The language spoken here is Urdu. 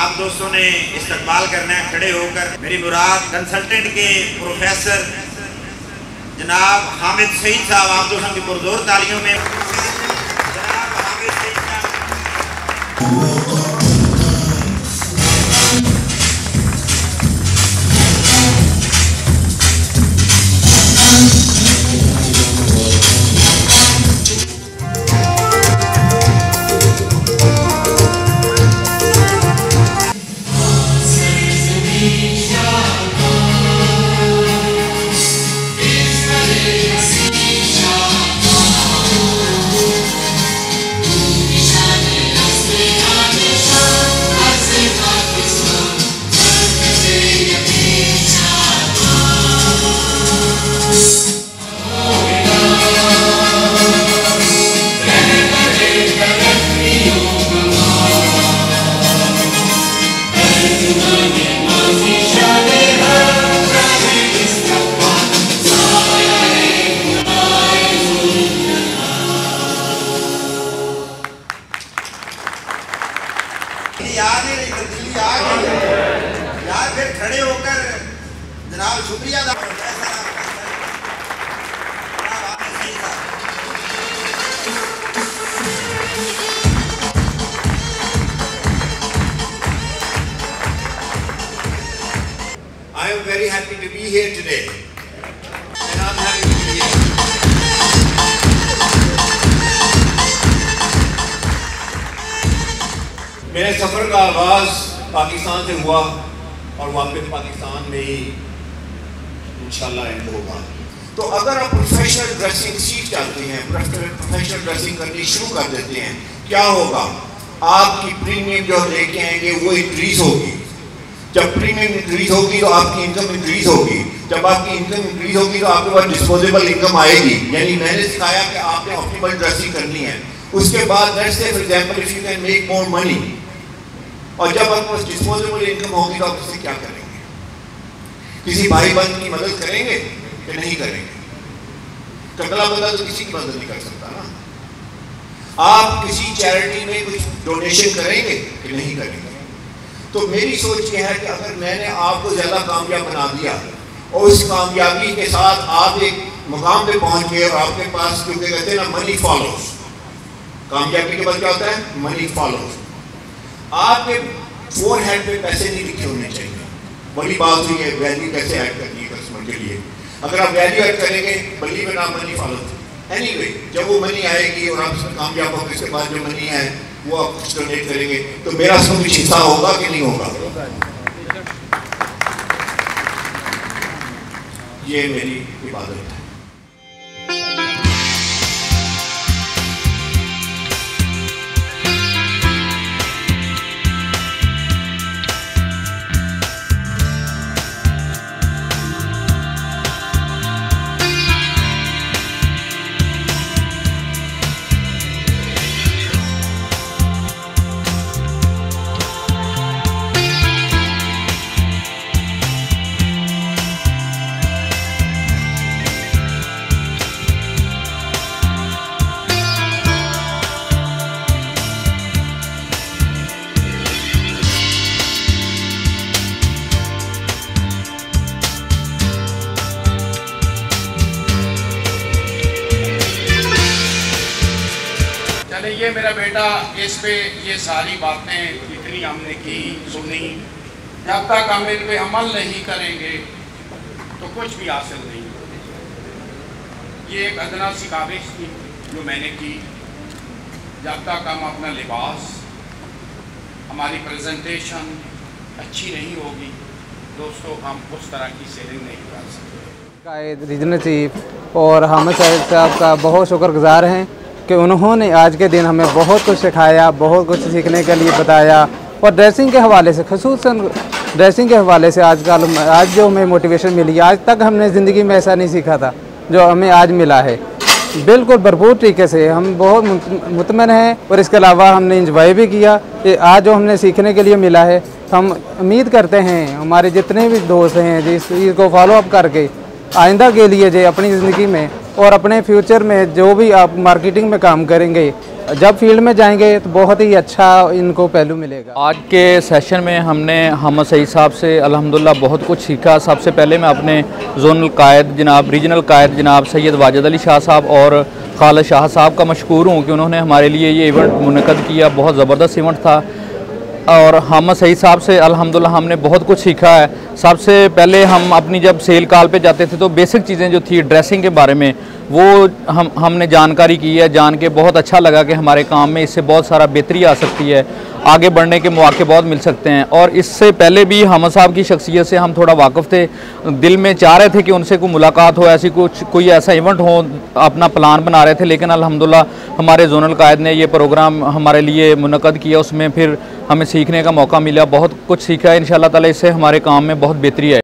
آپ دوستوں نے استقبال کرنا ہے، کھڑے ہو کر میری مراد کنسلٹنٹ کے پروفیسر جناب حامد سعید صاحب، آپ دوستوں کی پرزور تعلیوں میں۔ جناب حامد سعید صاحب۔ شکریہ ادا I am very happy to be here today. And I'm happy to be here. میرے سفر کا آغاز پاکستان سے ہوا اور واپس پاکستان میں ہی انشاءاللہ علم ہوگا۔ تو اگر آپ پروفیشنل ڈریسنگ سیکھ جاتے ہیں پروفیشنل ڈریسنگ کرنی شروع کر دیتے ہیں، کیا ہوگا؟ آپ کی پریمیم جو لے کے آئیں گے، وہ انکریز ہوگی۔ جب پریمیم انکریز ہوگی تو آپ کی انکم انکریز ہوگی۔ جب آپ کی انکم انکریز ہوگی تو آپ کے پاس ڈسپوزیبل انکم آئے گی۔ یعنی میں نے سکھایا کہ آپ نے آپٹیبل ڈریسنگ کرنی ہے۔ اس کے بعد let's say for example if you can make more money اور جب آپ کے پاس ڈسپوزیبل انکم ہوگی تو آپ اسے کیا کریں؟ کسی بھائی بند کی مدد کریں گے کہ نہیں کریں گے؟ ٹکلا بندہ تو کسی کی مدد نہیں کر سکتا نا۔ آپ کسی چیریٹی میں کچھ ڈونیشن کریں گے کہ نہیں کریں گے؟ تو میری سوچ یہ ہے کہ اگر میں نے آپ کو زیادہ کامیاب بنا دیا اور اس کامیابی کے ساتھ آپ ایک مقام پہ پہنچ گئے اور آپ کے پاس کیونکہ کہتے ہیں نا منی فالوز کامیابی کے بعد کیا ہوتا ہے؟ منی فالوز آپ کے فور ہینڈ پہ پیسے نہیں لکھے ہونے چاہیے۔ وہی بات ہوئی ہے، ویلیو کیسے ایڈ کرنی ہے کسٹمر کے لیے۔ اگر آپ ویلیو ایڈ کریں گے بلی بنا منی فالت اینی وے جب وہ منی آئے گی اور آپ کامیاب ہوگی اس کے بعد جو منی آئے وہ آپ کچھ ڈونیٹ کریں گے۔ تو میرا سب کچھ حصہ ہوگا کہ نہیں ہوگا؟ یہ میری عبادت ہے۔ یہ میرا بیٹا اس پہ یہ ساری باتیں جتنی ہم نے کی، سنی۔ جب تک ہم ان پہ عمل نہیں کریں گے تو کچھ بھی حاصل نہیں۔ یہ ایک ادنا سی کابش تھی جو میں نے کی۔ جب تک ہم اپنا لباس، ہماری پریزنٹیشن اچھی نہیں ہوگی دوستوں ہم اس طرح کی سیلنگ نہیں کر سکتے۔ ریجنل چیف اور حامد صاحب صاحب کا بہت شکر گزار ہیں۔ کہ انہوں نے آج کے دن ہمیں بہت کچھ سکھایا، بہت کچھ سیکھنے کے لیے بتایا اور ڈریسنگ کے حوالے سے، خصوصاً ڈریسنگ کے حوالے سے آج کل آج جو ہمیں موٹیویشن ملی، آج تک ہم نے زندگی میں ایسا نہیں سیکھا تھا جو ہمیں آج ملا ہے۔ بالکل بھرپور طریقے سے ہم بہت مطمئن ہیں اور اس کے علاوہ ہم نے انجوائے بھی کیا کہ آج جو ہم نے سیکھنے کے لیے ملا ہے، ہم امید کرتے ہیں ہمارے جتنے بھی دوست ہیں، جس چیز کو فالو اپ کر کے آئندہ کے لیے جو اپنی زندگی میں اور اپنے فیوچر میں جو بھی آپ مارکیٹنگ میں کام کریں گے، جب فیلڈ میں جائیں گے تو بہت ہی اچھا ان کو پہلو ملے گا۔ آج کے سیشن میں ہم نے حمد سعید صاحب سے الحمدللہ بہت کچھ سیکھا۔ سب سے پہلے میں اپنے زون القائد جناب ریجنل قائد جناب سید واجد علی شاہ صاحب اور خالد شاہ صاحب کا مشکور ہوں کہ انہوں نے ہمارے لیے یہ ایونٹ منعقد کیا۔ بہت زبردست ایونٹ تھا۔ اور حامد سعید صاحب سے الحمدللہ ہم نے بہت کچھ سیکھا ہے۔ سب سے پہلے ہم اپنی جب سیل کال پہ جاتے تھے تو بیسک چیزیں جو تھی ڈریسنگ کے بارے میں، وہ ہم ہم نے جانکاری کی ہے، جان کے بہت اچھا لگا کہ ہمارے کام میں اس سے بہت سارا بہتری آ سکتی ہے، آگے بڑھنے کے مواقع بہت مل سکتے ہیں۔ اور اس سے پہلے بھی حمد صاحب کی شخصیت سے ہم تھوڑا واقف تھے، دل میں چاہ رہے تھے کہ ان سے کوئی ملاقات ہو، ایسی کچھ، کوئی ایسا ایونٹ ہو، اپنا پلان بنا رہے تھے، لیکن الحمدللہ ہمارے زونل قائد نے یہ پروگرام ہمارے لیے منعقد کیا، اس میں پھر ہمیں سیکھنے کا موقع ملا، بہت کچھ سیکھا ہے ان شاء اللہ تعالیٰ اس سے ہمارے کام میں بہت بہت بہتری ہے